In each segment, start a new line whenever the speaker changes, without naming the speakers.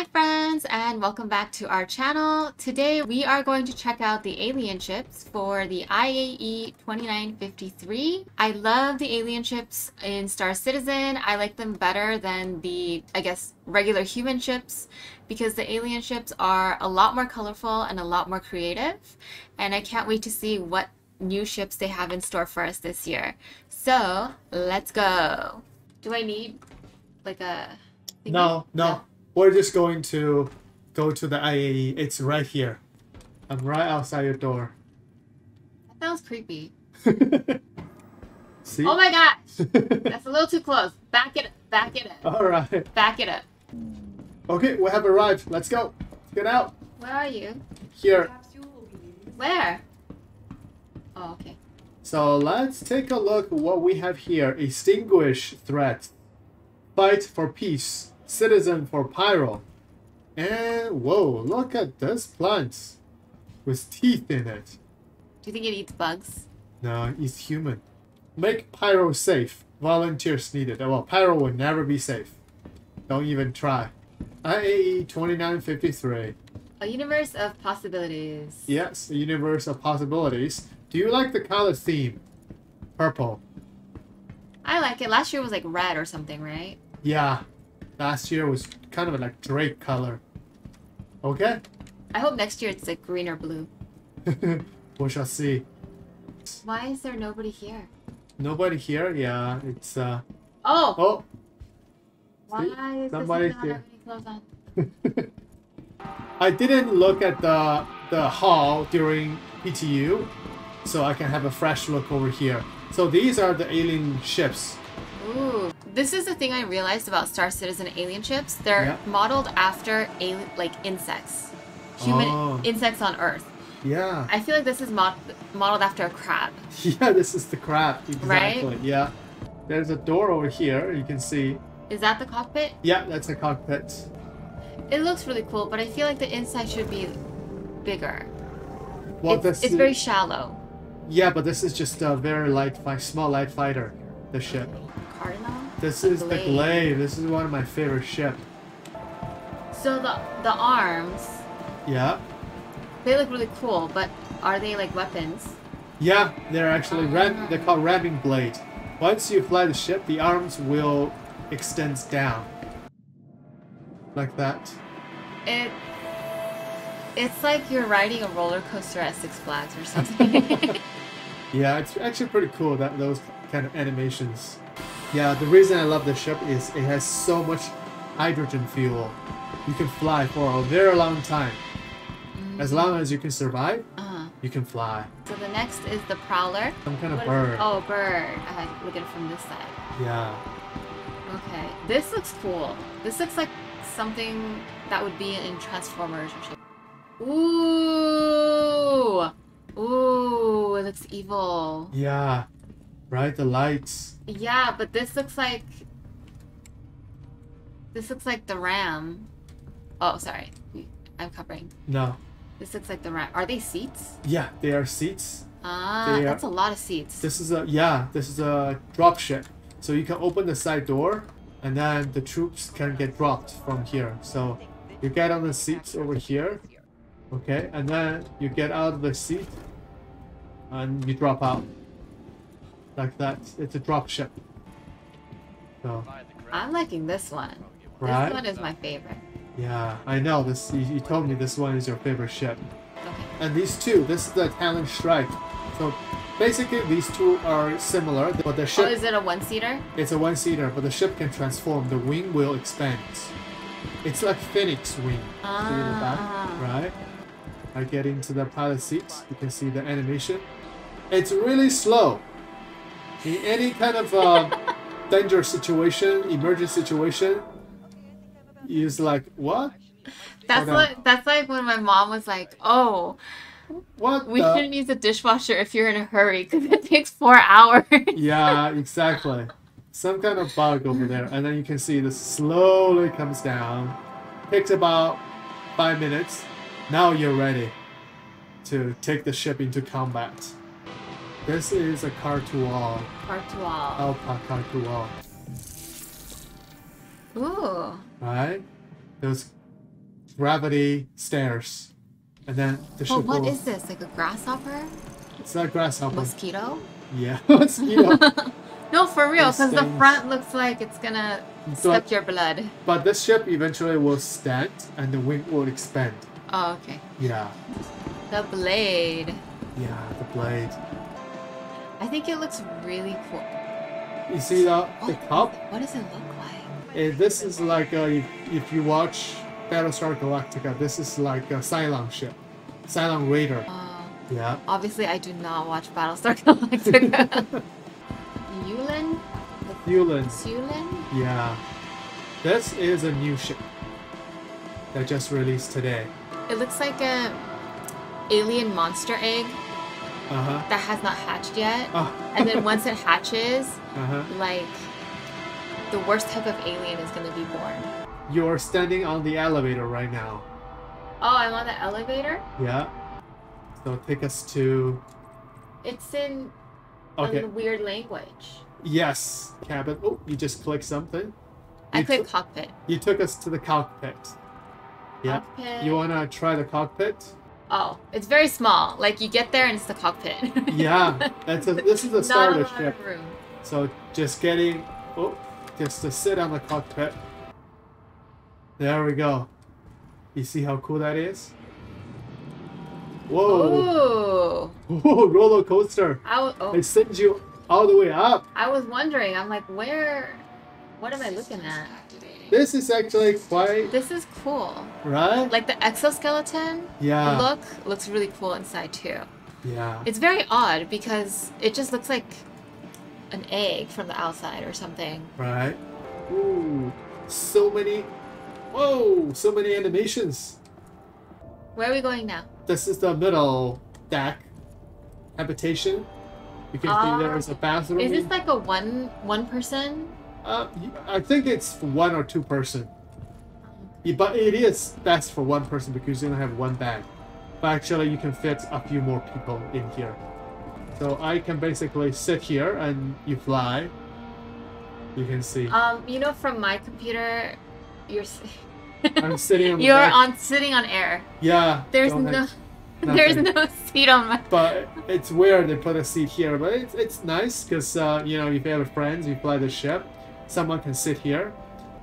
Hi friends and welcome back to our channel. Today we are going to check out the alien ships for the IAE 2953. I love the alien ships in Star Citizen. I like them better than the, I guess, regular human ships because the alien ships are a lot more colorful and a lot more creative. And I can't wait to see what new ships they have in store for us this year. So let's go. Do I need like a... thingy?
No, no. We're just going to go to the IAE. It's right here. I'm right outside your door.
That sounds creepy.
See?
Oh my gosh! That's a little too close. Back it back it up.
All right.
Back it up.
Okay, we have arrived. Let's go. Get out.
Where are you?
Here.
Where? Oh, okay.
So let's take a look what we have here. Extinguish threat. Fight for peace. Citizen for pyro. And whoa, look at this plant. With teeth in it.
Do you think it eats bugs?
No, it's human. Make Pyro safe. Volunteers needed. Well, Pyro will never be safe. Don't even try. IAE 2953.
A universe of possibilities.
Yes, a universe of possibilities. Do you like the color theme? Purple.
I like it. Last year was like red or something, right?
Yeah. Last year was kind of like Drake color. Okay?
I hope next year it's like green or blue.
we shall see.
Why is there nobody here?
Nobody here? Yeah, it's uh
Oh!
oh
Why is
somebody's
this not
here.
have any clothes on?
I didn't look at the the hall during PTU, so I can have a fresh look over here. So these are the alien ships.
Ooh. This is the thing I realized about Star Citizen alien ships. They're
Yeah.
modeled after alien, like insects. Human
Oh.
insects on Earth.
Yeah.
I feel like this is mod- modeled after a crab.
Yeah, this is the crab. Exactly.
Right?
Yeah. There's a door over here. You can see.
Is that the cockpit?
Yeah, that's a cockpit.
It looks really cool, but I feel like the inside should be bigger.
Well,
it's,
this
it's
is-
very shallow.
Yeah, but this is just a very light, fi- small light fighter. The ship.
Cardinal?
This
A
is the glaive. This is one of my favorite ship.
So the the arms,
Yeah.
they look really cool, but are they like weapons?
Yeah, they're actually ram. Ah. They're called ramming blade. Once you fly the ship, the arms will extend down, like that.
It it's like you're riding a roller coaster at Six Flags or something.
Yeah, it's actually pretty cool that those kind of animations. Yeah, the reason I love the ship is it has so much hydrogen fuel. You can fly for a very long time. As long as you can survive,
uh-huh.
you can fly.
So the next is the prowler.
Some kind of
What is
bird.
Oh, bird. I had to look at it from this side.
Yeah.
Okay. This looks cool. This looks like something that would be in Transformers or something. Ooh! Ooh, it looks evil.
Yeah. Right? The lights.
Yeah, but this looks like... This looks like the Ram. Oh, sorry. I'm covering.
No.
This looks like the Ram. Are they seats?
Yeah, they are seats.
Ah,
They are-
that's a lot of seats.
This is a yeah, this is a drop ship. So you can open the side door and then the troops can get dropped from here. So you get on the seats over here. Okay, and then you get out of the seat and you drop out. Like that. It's a drop ship. So
I'm liking this one.
Right?
This one is my favorite.
yeah, I know this you, you told me this one is your favorite ship.
Okay.
And these two, this is the Talon Strike. So basically these two are similar, but the
Oh,
ship
is it a one-seater?
It's a one-seater, but the ship can transform. The wing will expand. It's like Phoenix wing. See in the back,
Ah.
right? I get into the pilot seat. You can see the animation. It's really slow. In any kind of uh, danger situation, emergency situation, is like what?
That's like that's like when my mom was like, "Oh,
What?
we
the-
shouldn't use a dishwasher if you're in a hurry because it takes four hours."
Yeah, exactly. Some kind of bug over there, and then you can see this slowly comes down. Takes about five minutes. Now you're ready to take the ship into combat. This is a Khartu-al,
Part to all.
Alpha oh, car wall,
Ooh.
right? Those gravity stairs, and then the ship
But what is this? Like a grasshopper?
It's not grasshopper.
Mosquito?
Yeah, mosquito.
No, for real, because the front looks like it's gonna
So-
suck your blood.
but this ship eventually will stand, and the wing will expand.
Oh, okay.
Yeah,
The blade.
yeah, the blade.
I think it looks really cool.
You see the the
Oh,
cup?
What does it look like?
Eh, this is like uh, if, if you watch Battlestar Galactica, this is like a Cylon ship, Cylon Raider.
Uh,
Yeah.
obviously, I do not watch Battlestar Galactica. Yulin?
Yulin.
Syulen?
Yeah. This is a new ship that just released today.
It looks like a alien monster egg
Uh huh.
that has not hatched yet.
Oh.
And then once it hatches,
uh huh.
like the worst type of alien is gonna be born.
You're standing on the elevator right now.
Oh, I'm on the elevator.
Yeah. So take us to.
It's in
Okay.
a weird language.
Yes, cabin. Oh, you just clicked something.
I
You
click
took-
cockpit.
You took us to the cockpit. Yeah.
Cockpit.
You wanna try the cockpit?
Oh, it's very small. Like you get there and it's the cockpit.
Yeah. That's a, this is the
a
of ship. So just getting, oh, just to sit on the cockpit. There we go. You see how cool that is? Whoa!
Ooh.
Whoa, roller coaster!
I oh,
It sends you all the way up.
I was wondering. I'm like, where? What am I looking at?
This is actually quite
This is cool.
right.
Like the exoskeleton
Yeah,
look looks really cool inside too.
yeah.
It's very odd because it just looks like an egg from the outside or something.
Right. Ooh, so many. Whoa, so many animations.
Where are we going now?
This is the middle deck habitation. You can
Ah.
see there is a bathroom.
Is this like a one one person?
Uh, I think it's for one or two person. But it is best for one person because you only have one bag. But actually, you can fit a few more people in here. So I can basically sit here and you fly. You can see.
Um, you know, from my computer, you're
I'm sitting on
you're
back.
on sitting on air.
Yeah.
There's no
have
there's no seat on my.
But it's weird they put a seat here. But it's, it's nice because, uh, you know, if you have friends, you fly the ship, someone can sit here.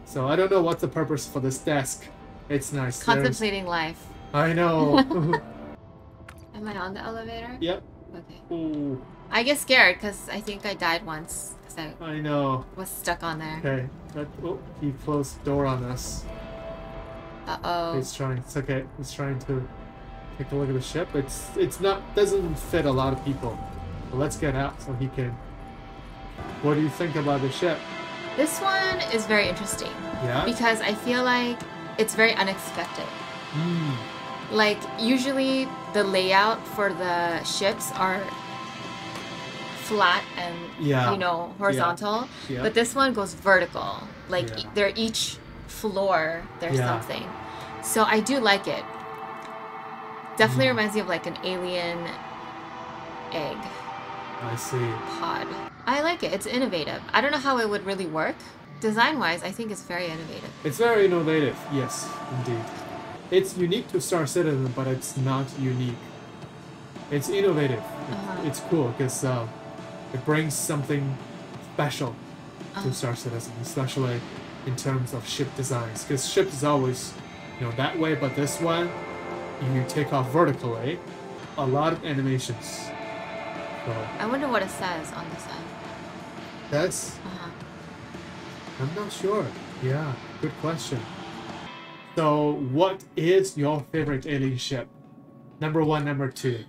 So I don't know what's the purpose for this desk. It's nice. There's-
Contemplating life.
I know.
Am I on the elevator?
yep.
Okay.
Ooh,
I get scared because I think I died once because I
I know.
was stuck on there.
Okay. That, oh, he closed the door on us.
Uh oh.
He's trying. It's okay. He's trying to take a look at the ship. It's it's not doesn't fit a lot of people. But let's get out so he can. What do you think about the ship?
This one is very interesting
Yeah.
because I feel like it's very unexpected.
Mm,
Like usually the layout for the ships are flat and
Yeah.
you know horizontal,
Yeah.
but this one goes vertical. Like e- they're each floor there's something. So I do like it. Definitely
Mm.
reminds me of like an alien egg
I see.
pod. I like it. It's innovative. I don't know how it would really work. Design wise, I think it's very innovative.
It's very innovative. Yes, indeed. It's unique to Star Citizen, but it's not unique. It's innovative. It-
Uh-huh.
It's cool because uh, it brings something special to
Uh-huh.
Star Citizen, especially in terms of ship designs. Because ship is always, you know, that way, but this one, you take off vertically, a lot of animations.
I wonder what it says on the side.
that's
Uh-huh.
I'm not sure. Yeah, good question. So, what is your favorite alien ship? Number one, number two.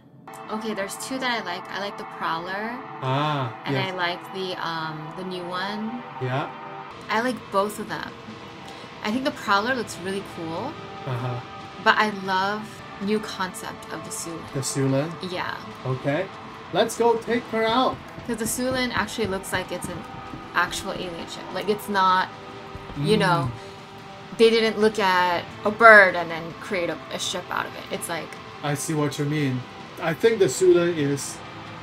Okay, there's two that I like. I like the Prowler,
Ah,
and I like the um the new one.
Yeah.
I like both of them. I think the Prowler looks really cool,
Uh huh.
but I love new concept of the Syulen.
The Syulen.
Yeah,
Okay. Let's go take her out.
because the Syulen actually looks like it's an actual alien ship. Like it's not, you mm. know, they didn't look at a bird and then create a, a ship out of it. It's like
I see what you mean. I think the Syulen is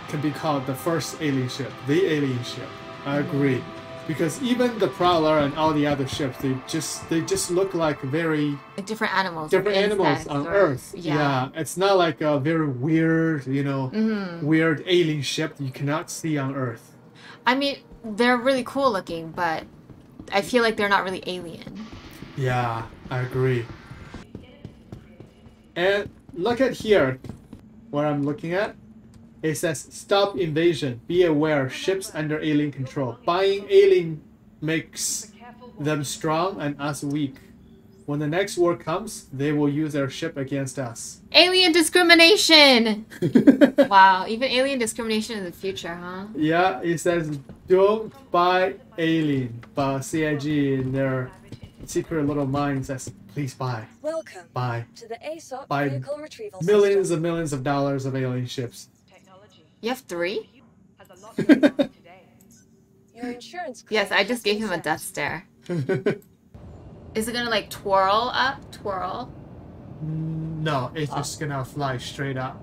can be called the first alien ship, the alien ship. I mm-hmm. agree. Because even the Prowler and all the other ships, they just they just look like very
Like different animals.
different animals on
or-
Earth.
Yeah.
it's not like a very weird, you know,
Mm-hmm.
weird alien ship you cannot see on Earth.
I mean, they're really cool looking, but I feel like they're not really alien.
Yeah, I agree. And look at here, what I'm looking at. It says stop invasion. Be aware, ships under alien control. Buying alien makes them strong and us weak. When the next war comes, they will use their ship against us.
Alien discrimination! wow, even alien discrimination in the future, huh?
yeah, it says don't buy alien, but CIG in their secret little mind says please buy,
Welcome
buy.
to the ASOP
By
vehicle retrieval
millions
system.
and millions of dollars of alien ships.
You have three?
Your insurance
Yes, I just gave him a death stare. Is it gonna like twirl up? Twirl?
no, it's just gonna fly straight up.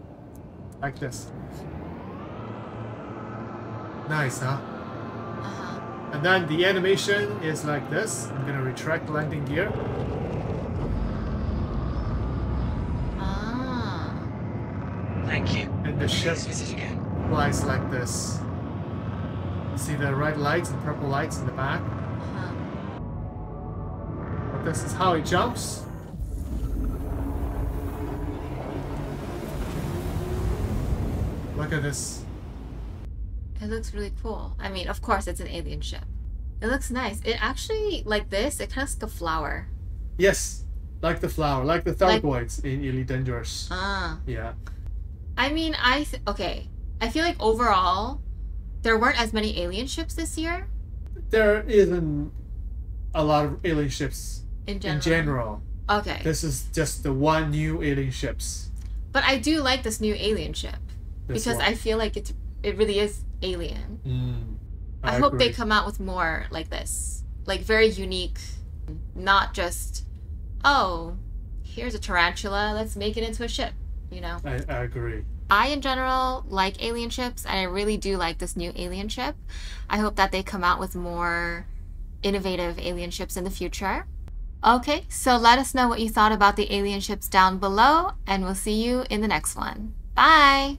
Like this. Nice, huh?
Uh-huh.
And then the animation is like this. I'm gonna retract landing gear.
Ah.
Thank you.
And the ship
Please visit again.
Flies like this. See the red lights and purple lights in the back?
Uh-huh.
But this is how he jumps. Look at this.
It looks really cool. I mean, of course, it's an alien ship. It looks nice. It actually, like this, it kind of looks like a flower.
Yes, like the flower, like the
Like-
in Elite Dangerous.
Ah.
Yeah.
I mean, I th- okay. I feel like overall, there weren't as many alien ships this year
There isn't a lot of alien ships
in general.
in general.
Okay,
This is just the one new alien ships.
but I do like this new alien ship
This
because
one.
I feel like it's it really is alien.
Mm,
I, hope they come out with more like this, like very unique, not just oh, here's a tarantula, let's make it into a ship. You know.
I, I agree.
I, in general, like alien ships, and I really do like this new alien ship. I hope that they come out with more innovative alien ships in the future. Okay, so let us know what you thought about the alien ships down below, and we'll see you in the next one. Bye!